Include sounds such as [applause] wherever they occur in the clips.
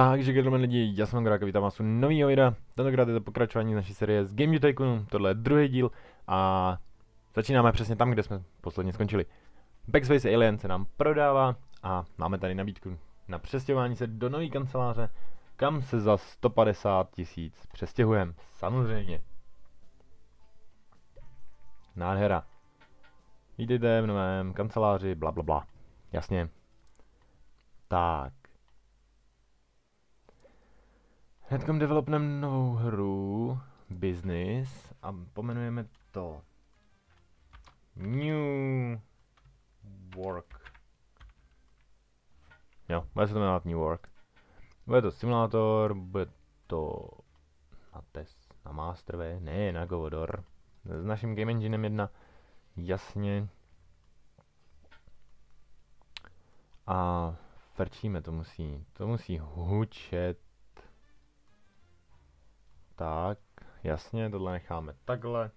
Takže gentlemen lidi, já jsem Grák, vítám vás u novýho videa. Tentokrát je to pokračování naší série z Game Tycoonu, tohle je druhý díl a začínáme přesně tam, kde jsme posledně skončili. Backspace Alien se nám prodává a máme tady nabídku na přestěhování se do nové kanceláře, kam se za 150 tisíc přestěhujeme, samozřejmě. Nádhera. Vítejte v novém kanceláři, bla bla bla. Jasně. Tak. Hnedkom developneme novou hru, business, a pomenujeme to New Work. Jo, bude se to jmenovat New Work. Bude to simulátor, bude to na test, na Masterway, ne, na Govodor. S naším Game Enginem 1, jasně. A frčíme, to musí, to musí hučet tak, jasně, tohle necháme takhle.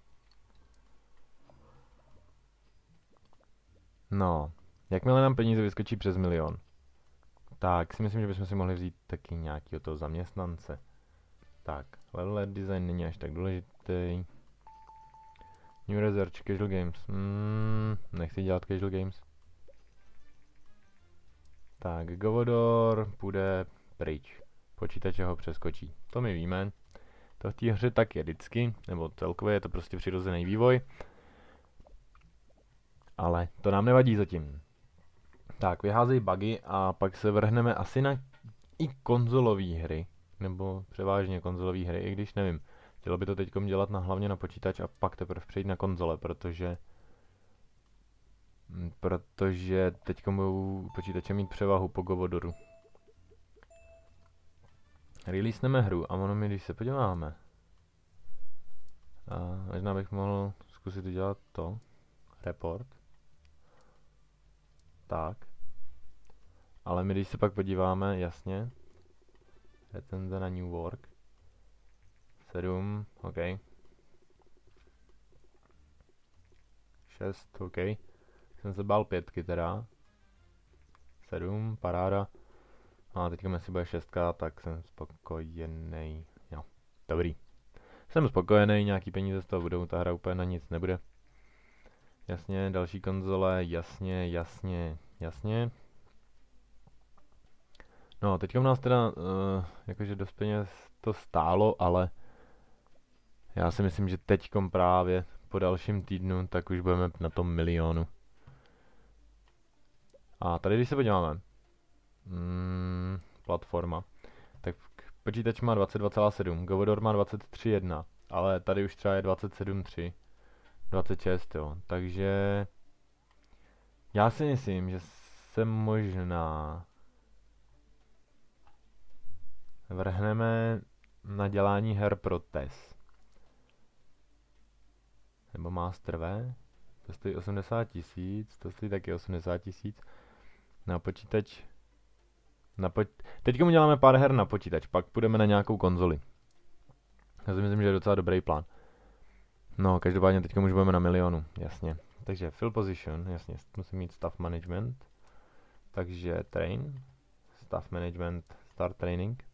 No, jakmile nám peníze vyskočí přes milion, tak si myslím, že bychom si mohli vzít taky nějaký toho zaměstnance. Tak, level design není až tak důležitý. New Research, Casual Games. Mm, nechci dělat Casual Games. Tak, Govodor půjde pryč. Počítače ho přeskočí. To my víme. To v té hře tak je vždycky, nebo celkově je to prostě přirozený vývoj. Ale to nám nevadí zatím. Tak, vyházejí bugy a pak se vrhneme asi na i konzolové hry. Nebo převážně konzolové hry, i když nevím. Chtělo by to teď dělat na, hlavně na počítač a pak teprve přejít na konzole, protože protože teď budou počítače mít převahu po Govodoru. Releaseneme hru a ono mi, když se podíváme, a možná bych mohl zkusit udělat to, report. Tak. Ale my když se pak podíváme, jasně, recenze na New Work. 7, OK. 6, OK. Jsem se bál pětky teda. 7, paráda. A teďka jestli bude šestka, tak jsem spokojený. Jo, dobrý. Jsem spokojený, nějaký peníze z toho budou, ta hra úplně na nic nebude. Jasně, další konzole, jasně, jasně, jasně. No, teďka nás teda, uh, jakože dost peněz to stálo, ale já si myslím, že teďkom právě po dalším týdnu, tak už budeme na tom milionu. A tady, když se podíváme, mm, platforma, tak počítač má 22,7, Govodor má 23,1, ale tady už třeba je 27,3, 26, jo. Takže já si myslím, že se možná vrhneme na dělání her pro test. Nebo Master V. To stojí 80 tisíc, to stojí taky 80 tisíc. Na počítač na po... Teď uděláme pár her na počítač, pak půjdeme na nějakou konzoli. Já si myslím, že je docela dobrý plán. No, každopádně teď už budeme na milionu, jasně. Takže fill position, jasně, musím mít staff management. Takže train, staff management, start training.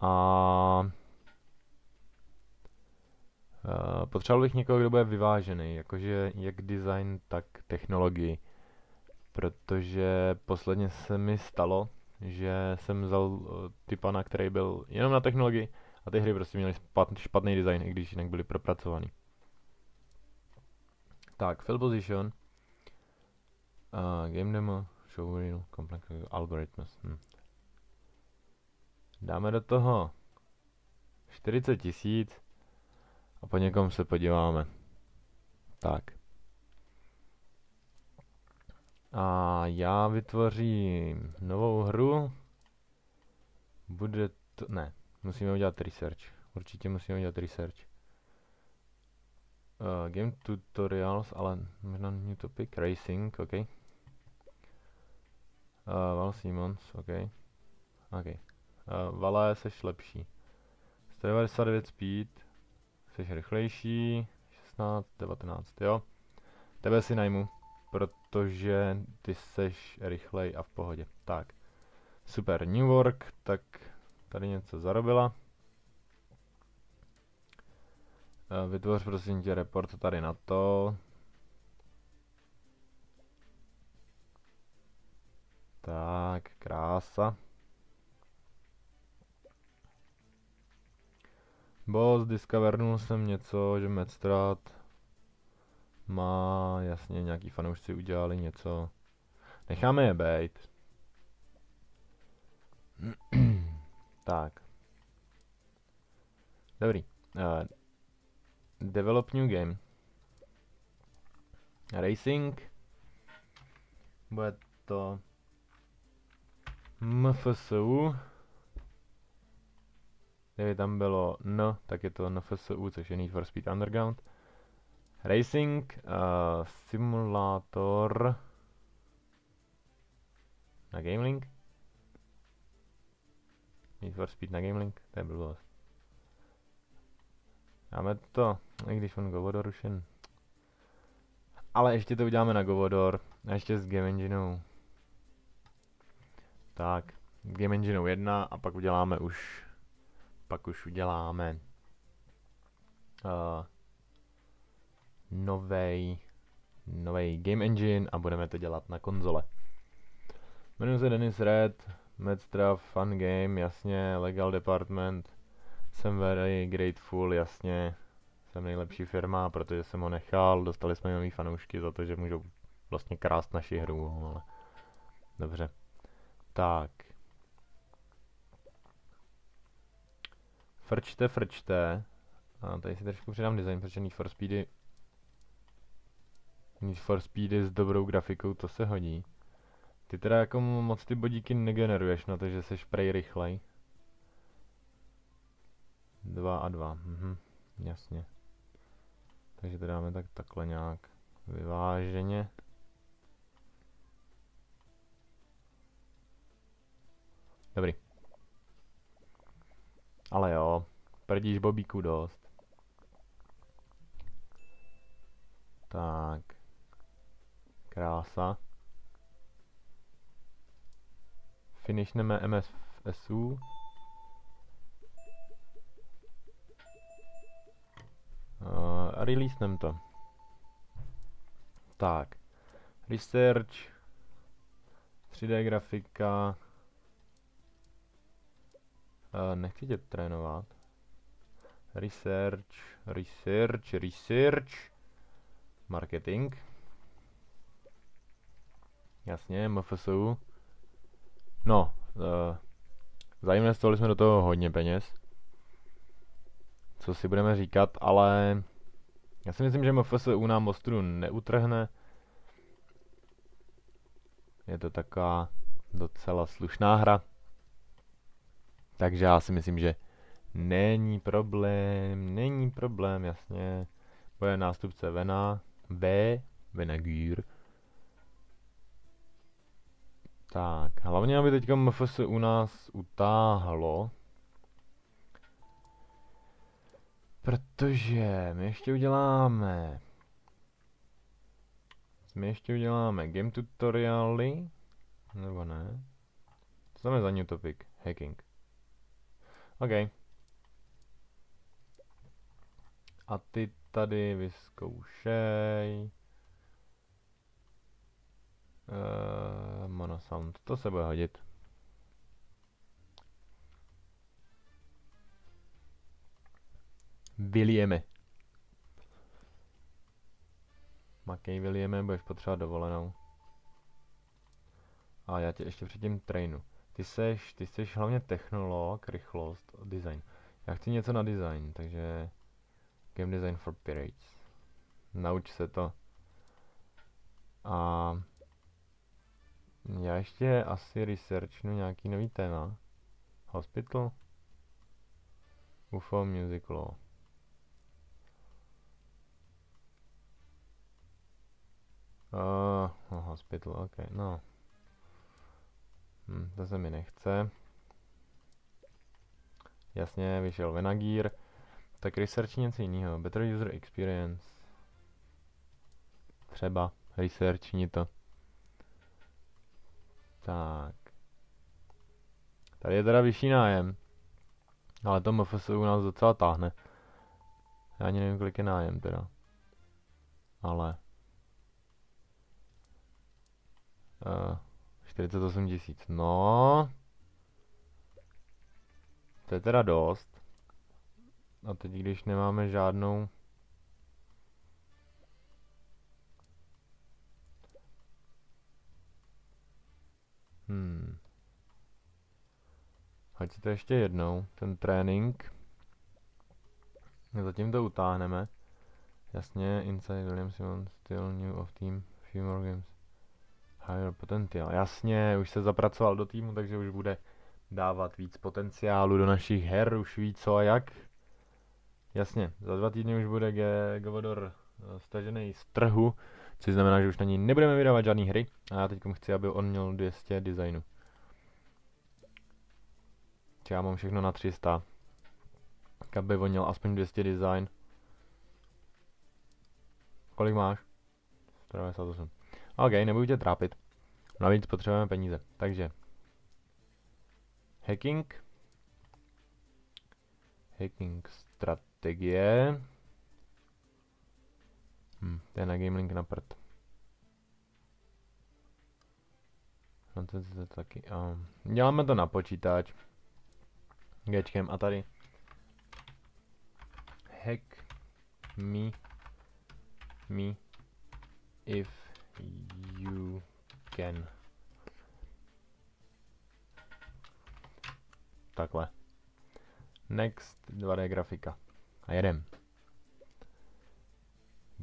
A Uh, potřeboval bych někoho, kdo bude vyvážený, jakože jak design, tak technologii protože posledně se mi stalo, že jsem vzal eh, ty pana, který byl jenom na technologii a ty hry prostě měly špatný design, i když jinak byly propracovaný. Tak, fill position. Uh, game demo, show real, complex algorithms. Hm. Dáme do toho 40 tisíc a po někom se podíváme. Tak. A já vytvořím novou hru. Bude to... Ne, musíme udělat research. Určitě musíme udělat research. Uh, game tutorials, ale možná new topic, racing, ok. Uh, Val Simons, ok. Ok. Uh, Valé, seš lepší. 199 speed, seš rychlejší, 16, 19, jo. Tebe si najmu, proto protože ty seš rychlej a v pohodě. Tak, super, New Work, tak tady něco zarobila. Eh, vytvoř prosím tě report tady na to. Tak, krása. Boss, discovernul jsem něco, že Medstrat má, jasně, nějaký fanoušci udělali něco. Necháme je být. [clears throat] tak. Dobrý. Uh, develop new game. Racing. Bude to MFSU. Kdyby tam bylo N, tak je to NFSU, což je Need for Speed Underground. Racing, uh, simulátor na Gamelink. Need for Speed na Gamelink, to je blbost. Dáme to, i když on Govodor už jen. Ale ještě to uděláme na Govodor, a ještě s Game Engineou. Tak, Game Engineou 1 a pak uděláme už, pak už uděláme uh, novej, novej game engine a budeme to dělat na konzole. Jmenuji se Dennis Red, Medstra Fun Game, jasně, Legal Department, jsem very grateful, jasně, jsem nejlepší firma, protože jsem ho nechal, dostali jsme nový fanoušky za to, že můžou vlastně krást naši hru, ale dobře. Tak. Frčte, frčte. A tady si trošku přidám design, protože Need for Speedy Need for Speedy s dobrou grafikou, to se hodí. Ty teda jako moc ty bodíky negeneruješ na to, že seš prej rychlej. 2 a 2, mhm, jasně. Takže to dáme tak takhle nějak vyváženě. Dobrý. Ale jo, prdíš bobíku dost. Tak. Krása. Finishneme MSU. Uh, releasenem to. Tak. Research. 3D grafika. Uh, nechci tě trénovat. Research, research, research. Marketing. Jasně, MFSU. No, uh, zainvestovali jsme do toho hodně peněz. Co si budeme říkat, ale já si myslím, že MFSU nám ostru neutrhne. Je to taková docela slušná hra. Takže já si myslím, že není problém, není problém, jasně. Bude nástupce Vena, V, Venagur. Tak, hlavně aby teďka MFS u nás utáhlo. Protože my ještě uděláme... My ještě uděláme game tutoriály. Nebo ne? Co tam je za new topic? Hacking. OK. A ty tady vyzkoušej. Uh, monosound, to se bude hodit. Williame. Makej Williame, budeš potřebovat dovolenou. A já tě ještě předtím trénu. Ty seš, ty seš hlavně technolog, rychlost, design. Já chci něco na design, takže game design for pirates. Nauč se to. A já ještě asi researchnu nějaký nový téma. Hospital? UFO Musical. Uh, no, hospital, ok, no. Hm, to se mi nechce. Jasně, vyšel Venagír. Tak research něco jiného. Better user experience. Třeba researchni to. Tak. Tady je teda vyšší nájem. Ale to MFS u nás docela táhne. Já ani nevím, kolik je nájem teda. Ale... Uh, 48 tisíc. No. To je teda dost. A teď, když nemáme žádnou... Hmm. Hoď si to ještě jednou, ten trénink. Zatím to utáhneme. Jasně, Inside William Simon still new of team, few more games. Higher potential. Jasně, už se zapracoval do týmu, takže už bude dávat víc potenciálu do našich her, už ví co a jak. Jasně, za dva týdny už bude G Govodor eh, stažený z trhu, což znamená, že už na ní nebudeme vydávat žádné hry. A já teď chci, aby on měl 200 designu. Či já mám všechno na 300. Aby on měl aspoň 200 design. Kolik máš? 198. OK, nebudu tě trápit. Navíc potřebujeme peníze. Takže. Hacking. Hacking strategie. Hm, to je na Gamelink na prd. No to je taky. Um, děláme to na počítač. Gčkem a tady. Hack me me if you can. Takhle. Next 2D grafika. A jedem.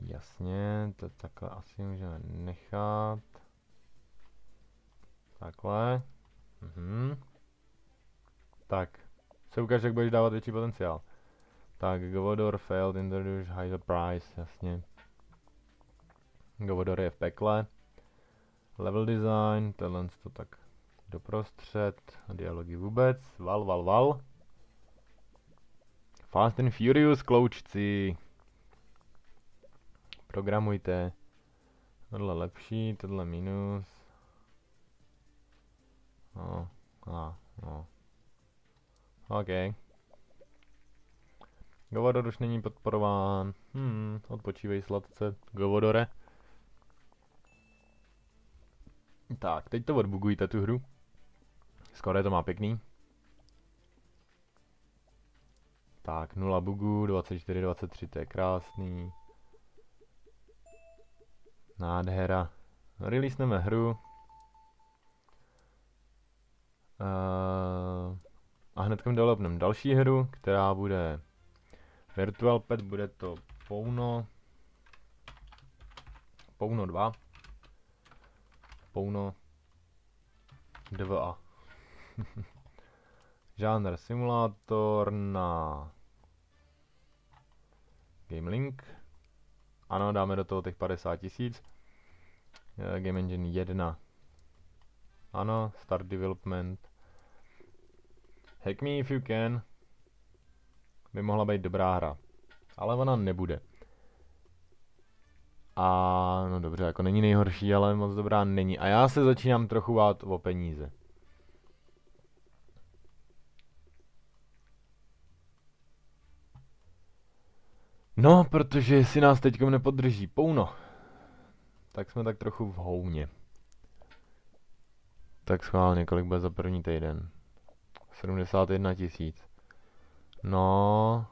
Jasně, to takhle asi můžeme nechat. Takhle. Mhm. Tak. Se ukáže, jak budeš dávat větší potenciál. Tak, Govodor failed introduce higher price, jasně. Govodor je v pekle. Level design, tenhle to tak doprostřed, dialogy vůbec, val, val, val. Fast and Furious, kloučci. Programujte. Tohle lepší, tohle minus. No, a, no. OK. Govodor už není podporován. Hmm, odpočívej sladce, Govodore. Tak, teď to odbugujte tu hru. Skoro to má pěkný. Tak, 0 bugů, 24, 23, to je krásný. Nádhera. Releaseneme hru. Uh, a hnedka developneme další hru, která bude Virtual Pet, bude to Pouno. Pouno 2. Pouno 2A. [laughs] Žánr simulátor na Game Ano, dáme do toho těch 50 tisíc. Eh, Game Engine 1. Ano, Start Development. Hack Me If You Can by mohla být dobrá hra. Ale ona nebude. A no dobře, jako není nejhorší, ale moc dobrá není. A já se začínám trochu bát o peníze. No, protože si nás teďkom nepodrží pouno, tak jsme tak trochu v houně. Tak schválně, kolik bude za první týden? 71 tisíc. No.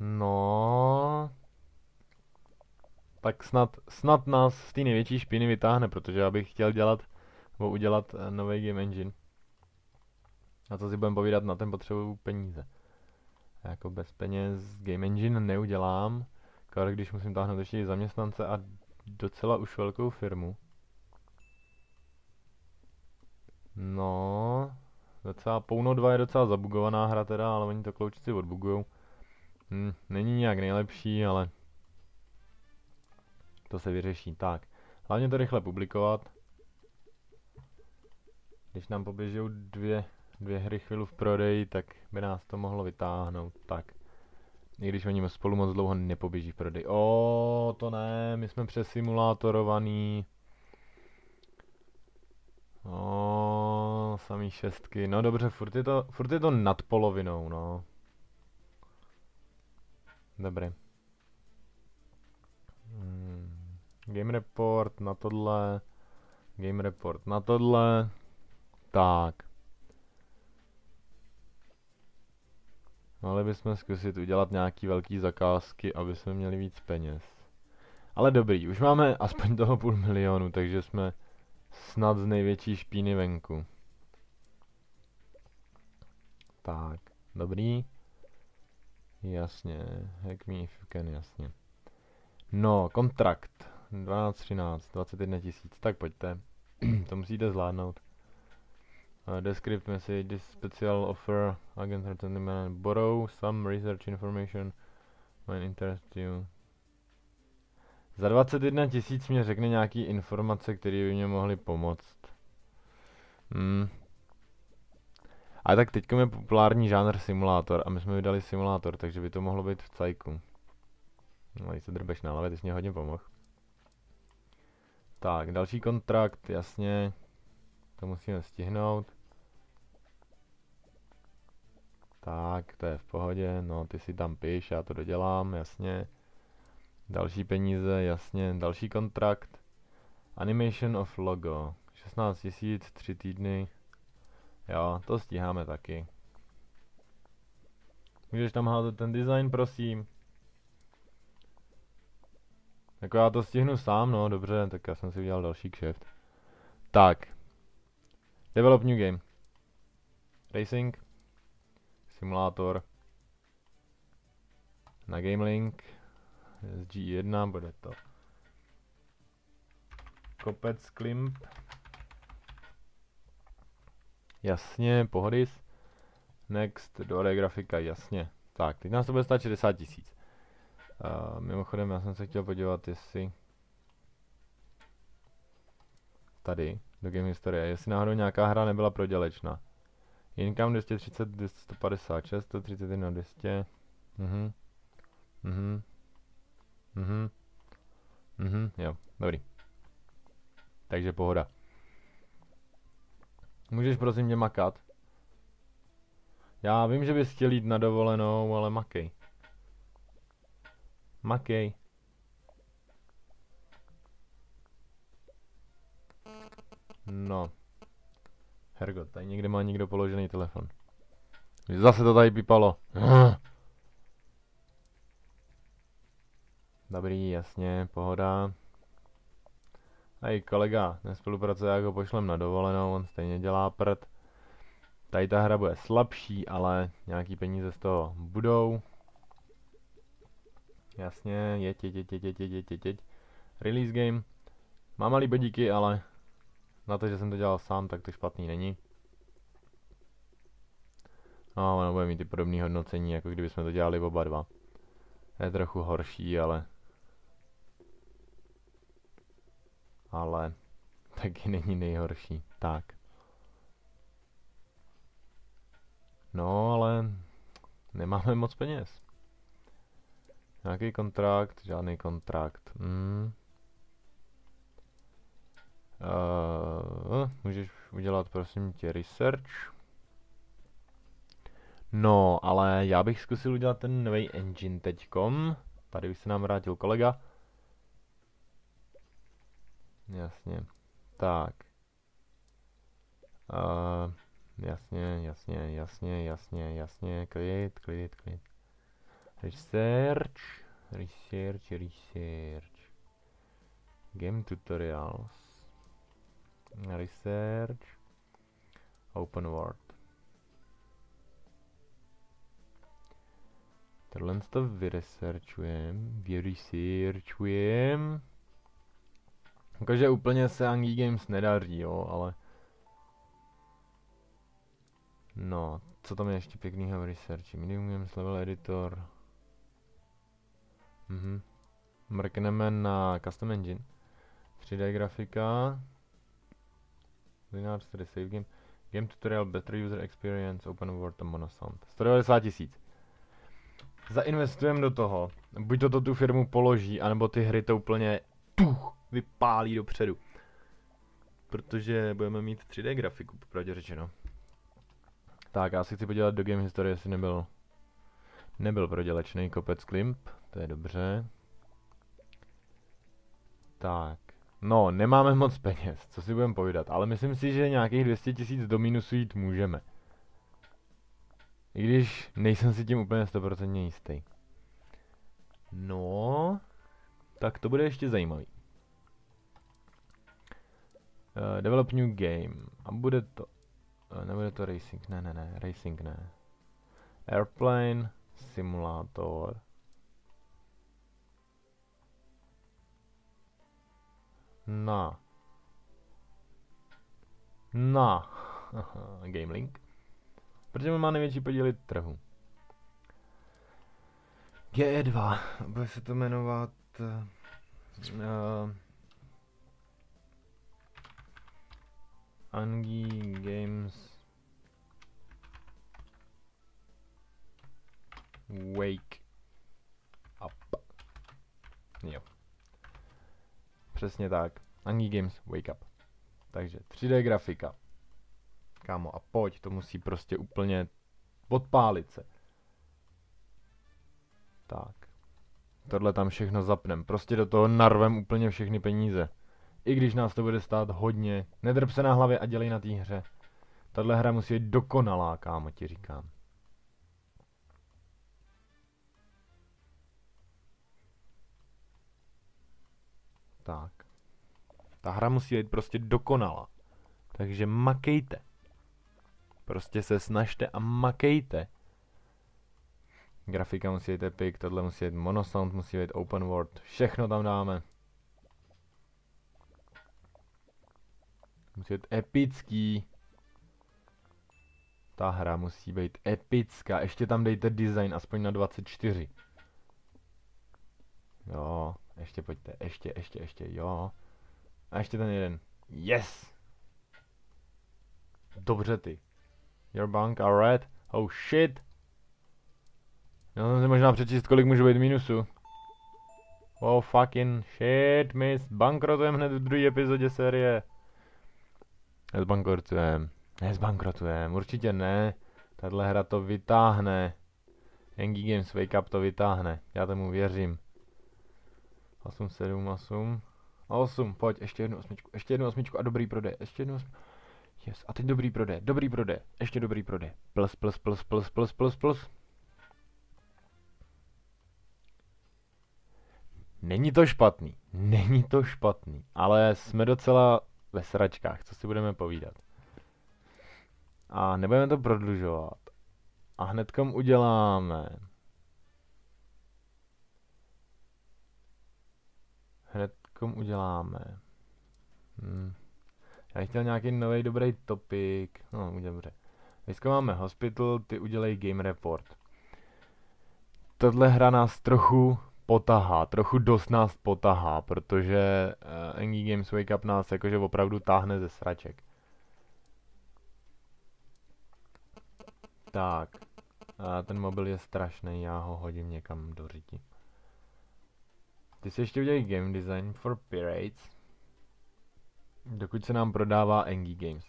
No. Tak snad, snad nás z té největší špiny vytáhne, protože já bych chtěl dělat, nebo udělat eh, nový game engine. A co si budeme povídat, na ten potřebuju peníze. A jako bez peněz Game Engine neudělám, kor když musím táhnout ještě zaměstnance a docela už velkou firmu. No, docela Pouno 2 je docela zabugovaná hra teda, ale oni to kloučici odbugujou. Hm, není nějak nejlepší, ale to se vyřeší. Tak, hlavně to rychle publikovat. Když nám poběžou dvě dvě hry chvíli v prodeji, tak by nás to mohlo vytáhnout. Tak, I když oni spolu moc dlouho nepoběží v prodej. O, to ne, my jsme přesimulátorovaný. O, samý šestky. No dobře, furt je to, furt je to nad polovinou, no. Dobré. Hmm. Game report na tohle. Game report na tohle. Tak. Mohli bychom zkusit udělat nějaký velký zakázky, aby jsme měli víc peněz. Ale dobrý, už máme aspoň toho půl milionu, takže jsme snad z největší špíny venku. Tak, dobrý. Jasně, hack me if you can, jasně. No, kontrakt. 12, 13, 21 tisíc, tak pojďte. [clears throat] to musíte zvládnout. Uh, descript message, this special offer, agent entertainment, borrow some research information when interest you. Za 21 tisíc mě řekne nějaký informace, které by mě mohly pomoct. Hmm. A tak teď je populární žánr simulátor a my jsme vydali simulátor, takže by to mohlo být v cajku. No, se drbeš na hlavě, ty jsi mě hodně pomohl. Tak, další kontrakt, jasně. To musíme stihnout. Tak, to je v pohodě, no ty si tam piš, já to dodělám, jasně. Další peníze, jasně, další kontrakt. Animation of logo, 16 tisíc, 3 týdny. Jo, to stíháme taky. Můžeš tam házet ten design, prosím? Jako já to stihnu sám, no dobře, tak já jsem si udělal další kšeft. Tak. Develop new game. Racing. Simulátor. Na Gamelink. SG1 bude to. Kopec Klimp. Jasně, pohodis. Next, do grafika, jasně. Tak, teď nás to bude stát 60 tisíc. Uh, mimochodem, já jsem se chtěl podívat, jestli tady, do game historie, jestli náhodou nějaká hra nebyla prodělečná. Income 230, 156, 131, 200. Mhm. Mhm. Mhm. Mhm, jo, dobrý. Takže pohoda. Můžeš prosím tě makat? Já vím, že bys chtěl jít na dovolenou, ale makej. Makej. No. Hergot, tady někde má někdo položený telefon. Zase to tady pípalo. Dobrý, jasně, pohoda. I kolega nespolupracuje, jak ho pošlem na dovolenou, on stejně dělá prd. Tady ta hra bude slabší, ale nějaký peníze z toho budou. Jasně, jeď, jeď, jeď, jeď, jeď, jeď, jeď. Release game. Má malý bodíky, ale na to, že jsem to dělal sám, tak to špatný není. No, ono bude mít ty podobné hodnocení, jako kdyby jsme to dělali oba dva. Je trochu horší, ale... Ale... Taky není nejhorší. Tak. No, ale... Nemáme moc peněz. Nějaký kontrakt, žádný kontrakt. Hmm. Uh, můžeš udělat prosím tě research. No, ale já bych zkusil udělat ten nový engine teďkom. Tady už se nám vrátil kolega. Jasně. Tak. Uh, jasně, jasně, jasně, jasně, jasně. Klid, klid, klid. Research. Research, research. Game tutorials. Research. Open world. Tohle to vyresearchujem, vyresearchujem. Jakože úplně se Angie Games nedaří, jo, ale... No, co tam je ještě pěknýho v researchi? Medium Games Level Editor. Mhm. Mrkneme na Custom Engine. 3D grafika. Linear 4 Save Game. Game Tutorial Better User Experience Open World a Monosound. 190 tisíc. zainvestujeme do toho, buď to, to tu firmu položí, anebo ty hry to úplně tuch, vypálí dopředu. Protože budeme mít 3D grafiku, popravdě řečeno. Tak, já si chci podívat do game historie, jestli nebyl nebyl prodělečný kopec klimp, to je dobře. Tak, no, nemáme moc peněz, co si budeme povídat, ale myslím si, že nějakých 200 tisíc do minusu jít můžeme. I když nejsem si tím úplně 100% jistý. No, tak to bude ještě zajímavý. Uh, develop new game. A bude to... Uh, nebude to racing, ne, ne, ne, racing ne. Airplane, simulátor. Na. Na. [laughs] Game Link. Protože on má největší podíly trhu. GE2. Bude se to jmenovat... Uh, Angie Games Wake Up. Jo. Přesně tak. Angie Games Wake Up. Takže 3D grafika. Kámo, a pojď, to musí prostě úplně podpálit se. Tak. Tohle tam všechno zapnem. Prostě do toho narvem úplně všechny peníze. I když nás to bude stát hodně. Nedrb se na hlavě a dělej na té hře. Tahle hra musí být dokonalá, kámo, ti říkám. Tak. Ta hra musí být prostě dokonalá. Takže makejte. Prostě se snažte a makejte. Grafika musí být epic, tohle musí být monosound, musí být open world, všechno tam dáme. Musí být epický. Ta hra musí být epická, ještě tam dejte design aspoň na 24. Jo, ještě pojďte, ještě, ještě, ještě, jo. A ještě ten jeden. Yes! Dobře ty. Your bank are red. Oh shit. Já jsem si možná přečíst, kolik může být minusu. Oh fucking shit, my zbankrotujem hned v druhé epizodě série. Nezbankrotujem. Nezbankrotujem, určitě ne. Tahle hra to vytáhne. Engie Games Wake Up to vytáhne. Já tomu věřím. 8, 7, 8. 8, pojď, ještě jednu osmičku, ještě jednu osmičku a dobrý prodej, ještě jednu osmičku. Yes, a teď dobrý prodej, dobrý prodej, ještě dobrý prodej. Plus, plus, plus, plus, plus, plus, plus. Není to špatný, není to špatný, ale jsme docela ve sračkách, co si budeme povídat. A nebudeme to prodlužovat. A hnedkom uděláme hnedkom uděláme. Hmm. Já bych chtěl nějaký nový dobrý topik. No, dobře. Dneska máme Hospital, ty udělej Game Report. Tahle hra nás trochu potahá, trochu dost nás potahá, protože uh, Engie Games Wake Up nás jakože opravdu táhne ze sraček. Tak. A ten mobil je strašný, já ho hodím někam do řiti. Ty si ještě udělají game design for pirates. Dokud se nám prodává Engie Games.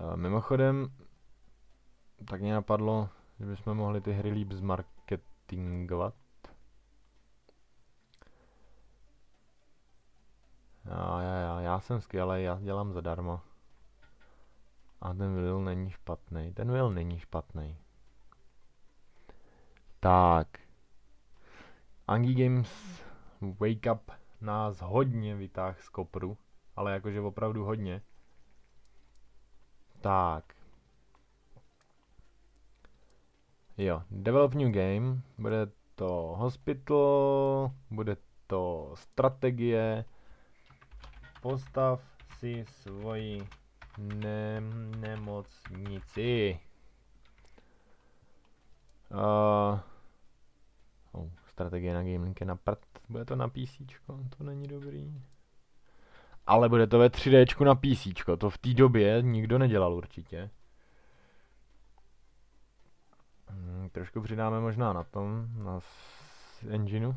Uh, mimochodem, tak mě napadlo, že bychom mohli ty hry líp zmarketingovat. Já, já, já, já jsem skvělý, já dělám zadarmo. A ten Will není špatný. Ten Will není špatný. Tak. Angie Games Wake Up nás hodně vytáh z kopru, ale jakože opravdu hodně. Tak. Jo, Develop New Game, bude to Hospital, bude to strategie, postav si svoji ne nemocnici. Uh, oh, strategie na Game Link je na prd. Bude to na PC, to není dobrý. Ale bude to ve 3D na PC, to v té době nikdo nedělal určitě. Hmm, trošku přidáme možná na tom, na engineu.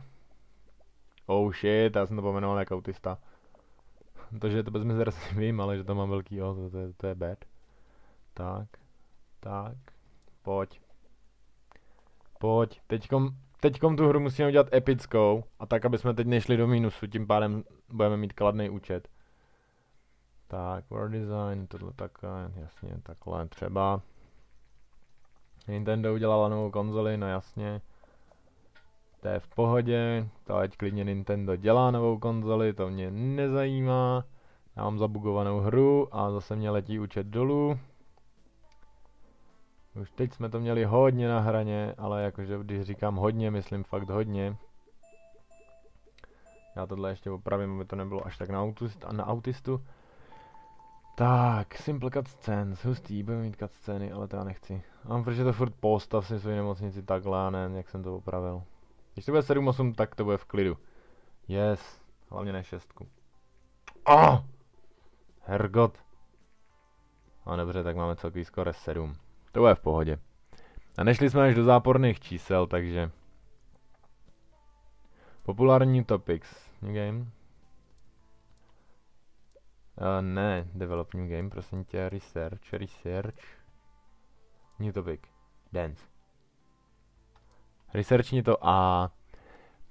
Oh shit, já jsem to pomenoval jako autista. [laughs] To, že je to bez mezer si vím, ale že to mám velký O, to, to, je- to je bad. Tak, tak, pojď. Pojď, teďkom, teďkom tu hru musíme udělat epickou a tak, aby jsme teď nešli do mínusu, tím pádem budeme mít kladný účet. Tak, world design, tohle takhle, jasně, takhle třeba. Nintendo udělala novou konzoli, no jasně. To je v pohodě, to ať klidně Nintendo dělá novou konzoli, to mě nezajímá. Já mám zabugovanou hru a zase mě letí účet dolů. Už teď jsme to měli hodně na hraně, ale jakože když říkám hodně, myslím fakt hodně. Já tohle ještě opravím, aby to nebylo až tak na, autist, na autistu. Tak, Simple Cutscenes, hustý, budeme mít cutscény, ale to já nechci. Mám protože to furt postav si svoji nemocnici takhle a ne, jak jsem to opravil. Když to bude 7-8, tak to bude v klidu. Yes, hlavně ne šestku. Oh! Hergot. A dobře, tak máme celkový skoro 7. To bude v pohodě. A nešli jsme až do záporných čísel, takže... Populární topics. New game? Uh, ne, develop new game, prosím tě, research, research. New topic. Dance. Researchni to a...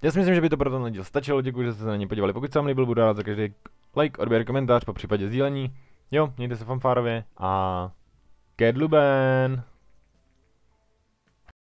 Já si myslím, že by to pro tenhle díl stačilo, děkuji, že jste se na ně podívali. Pokud se vám líbil, budu rád za každý like, odběr, komentář, po případě sdílení. Jo, mějte se fanfárově a... Kayak dulu, Ban.